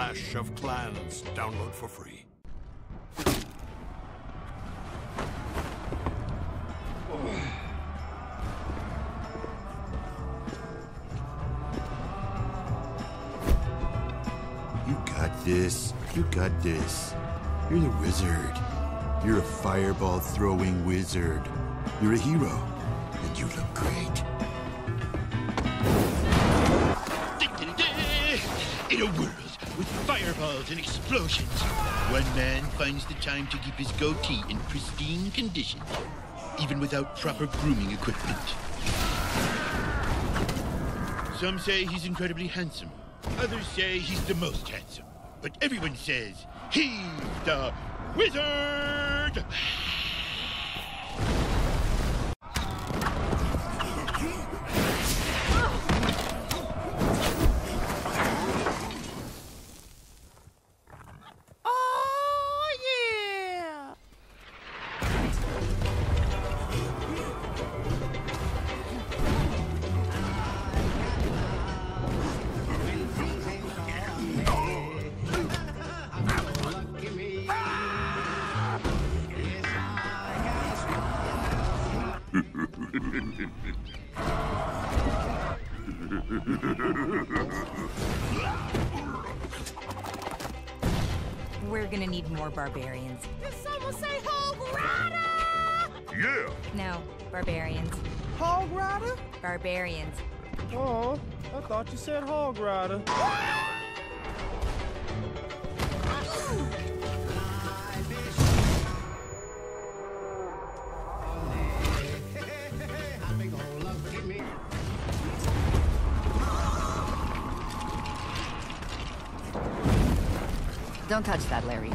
Clash of Clans. Download for free. You got this. You got this. You're the wizard. You're a fireball throwing wizard. You're a hero. And you look great. In a world with fireballs and explosions, one man finds the time to keep his goatee in pristine condition, even without proper grooming equipment. Some say he's incredibly handsome. Others say he's the most handsome. But everyone says he's the wizard! We're gonna need more barbarians. Did someone say Hog Rider? Yeah. No, barbarians. Hog Rider? Barbarians. Oh, I thought you said Hog Rider. Don't touch that, Larry.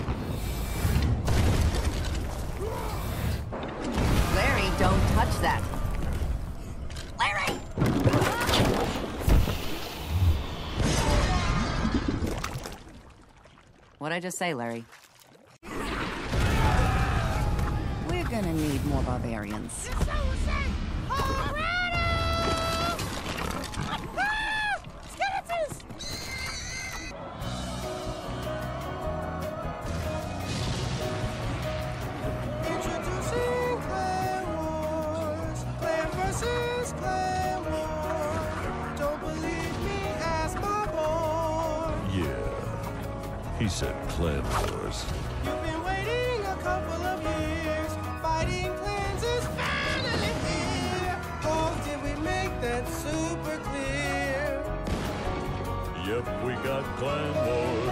Larry, don't touch that. Larry! What'd I just say, Larry? We're gonna need more barbarians. Yeah. He said Clan Wars. You've been waiting a couple of years. Fighting clans is finally here. Oh, did we make that super clear? Yep, we got Clan Wars.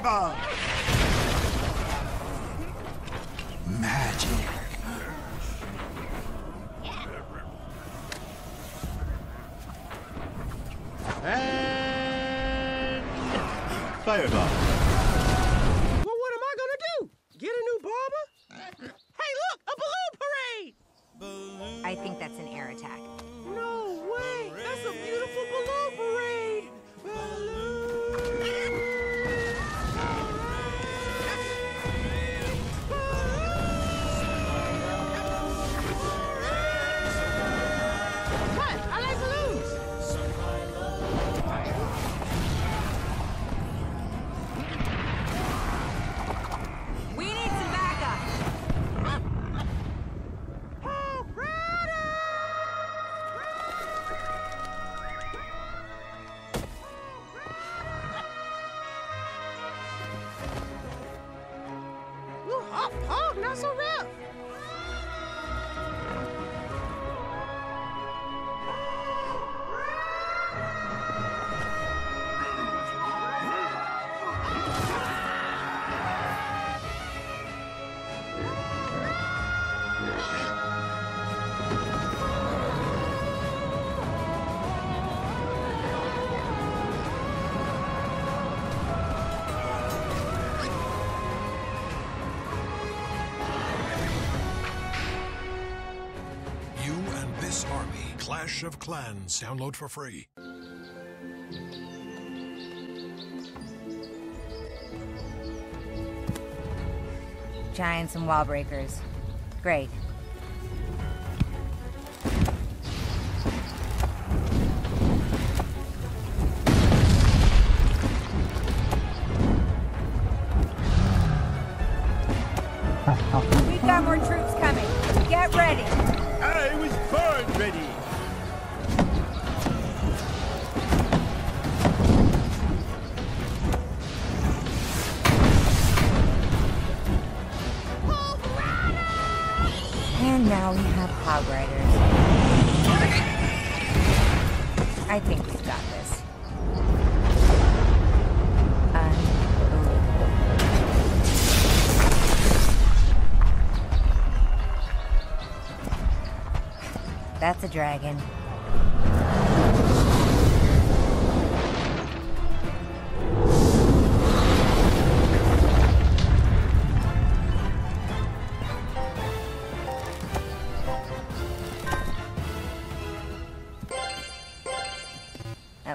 Fireball! Magic. fireball. Not so rough! Clash of Clans. Download for free. Giants and wall breakers. Great. We've got more troops coming. Get ready. I was born ready. And now we have hog riders. I think we've got this. That's a dragon.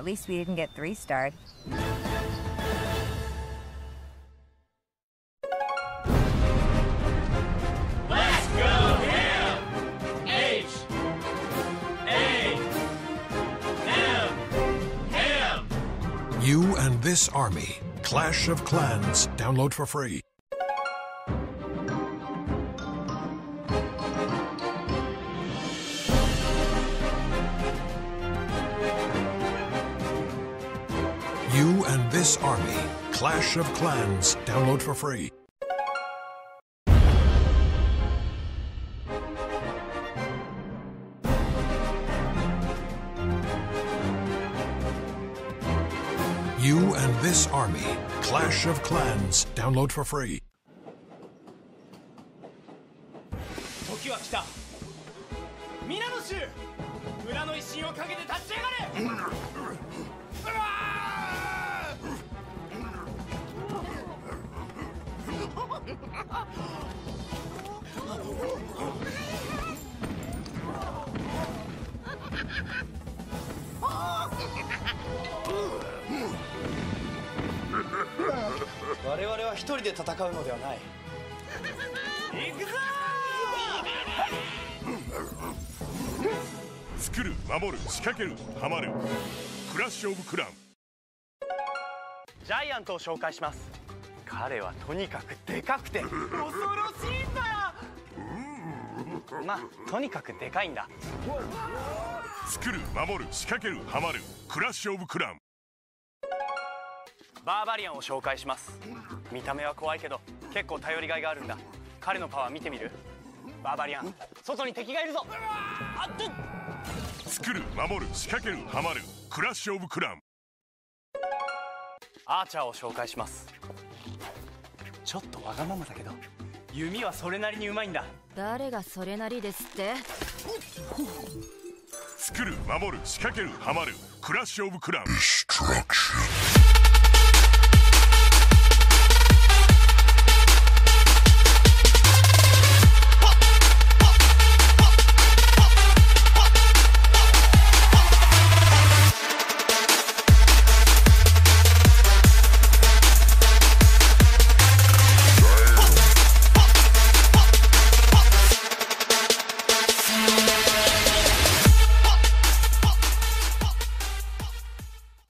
At least we didn't get three starred. Let's go ham! H A M ham! You and this army. Clash of Clans. Download for free. This army. Clash of Clans. Download for free. You and this army. Clash of Clans. Download for free. 我々は一人で戦うのではない。行くぞ作る守る仕掛けるハマる。クラッシュオブクラン。ジャイアントを紹介します彼はとにかくでかくて恐ろしいんだまあとにかくでかいんだ。作る守る仕掛けるハマる。クラッシュオブクラン。バーバリアンを紹介します。見た目は怖いけど結構頼りがいがあるんだ。彼のパワー見てみる？バーバリアン外に敵がいるぞ。あっと。作る守る仕掛けるハマる。クラッシュオブクラン。アーチャーを紹介しますちょっとわがままだけど弓はそれなりにうまいんだ。誰がそれなりですって？作る守る仕掛けるハマる。クラッシュオブクラン.